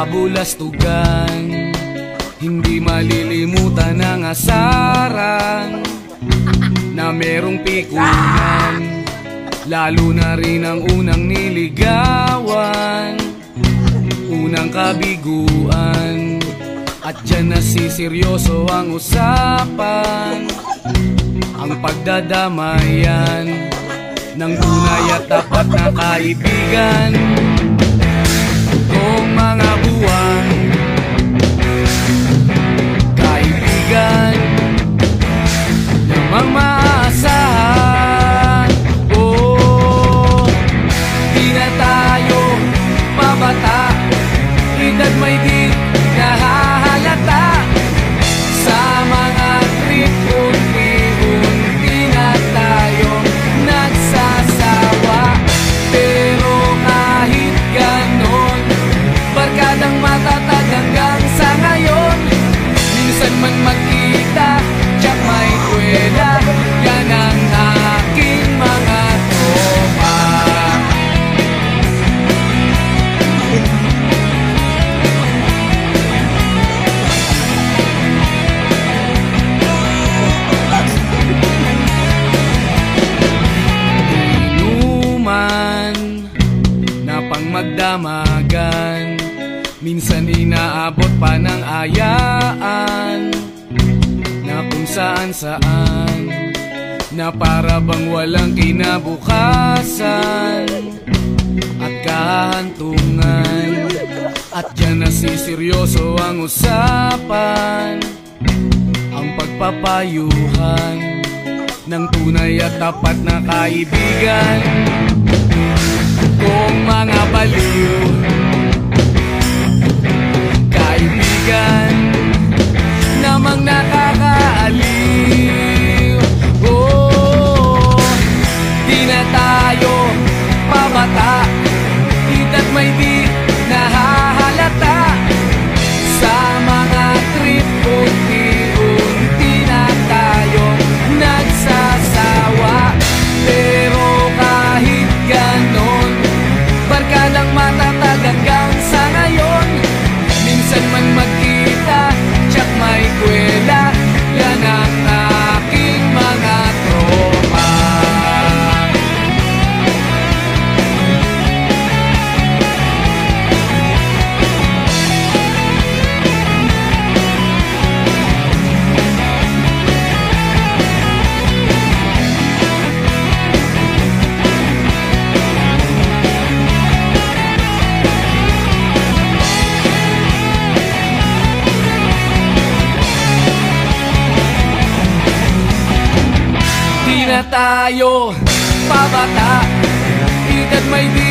kabulastugan Hindi malilimutan ang asaran Na merong pikunan. Lalo na rin ang unang niligawan Unang kabiguan. At dyan na siseryoso ang usapan Ang pagdadamayan Ng tunay at tapat na kaibigan. Minsan inaabot pa ng ayaan Na kung saan saan Na para bang walang kinabukasan At kahantungan. At dyan na siseryoso ang usapan Ang pagpapayuhan Ng tunay at tapat na kaibigan. na tayo Pabata. Ikat may di